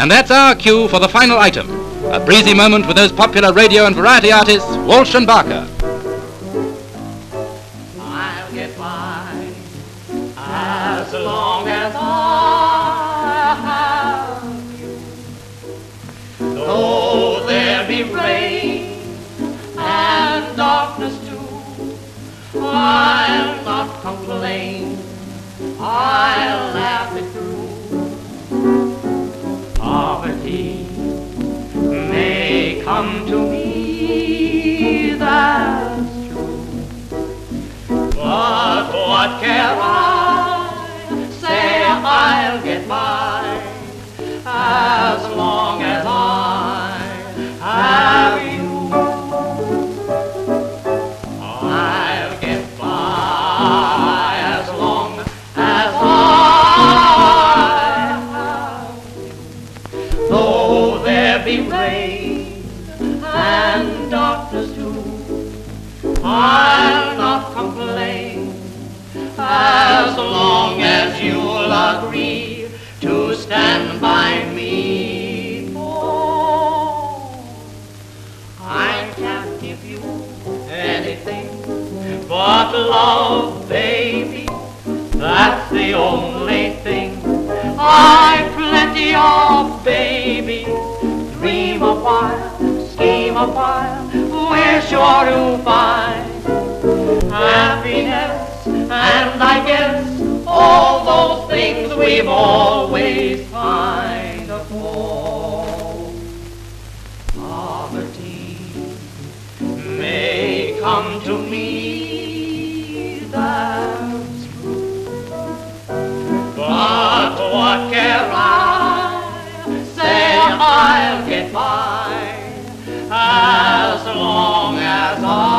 And that's our cue for the final item. A breezy moment with those popular radio and variety artists, Walsh and Barker. I'll get by as long as I have you. Though there be rain and darkness too, I'll not complain. I'll laugh it through. That's true. But what care I? Say I'll get by as long as I have you. I'll get by as long as I have you. Though there be rain I'll not complain as long as you'll agree to stand by me. Oh, I can't give you anything but love, baby. That's the only thing I've plenty of, baby. Dream a while, scheme a while, sure to find happiness. And I guess all those things we've always pined for. Poverty may come to me, that's true. But what care I? Say I'll get by nós.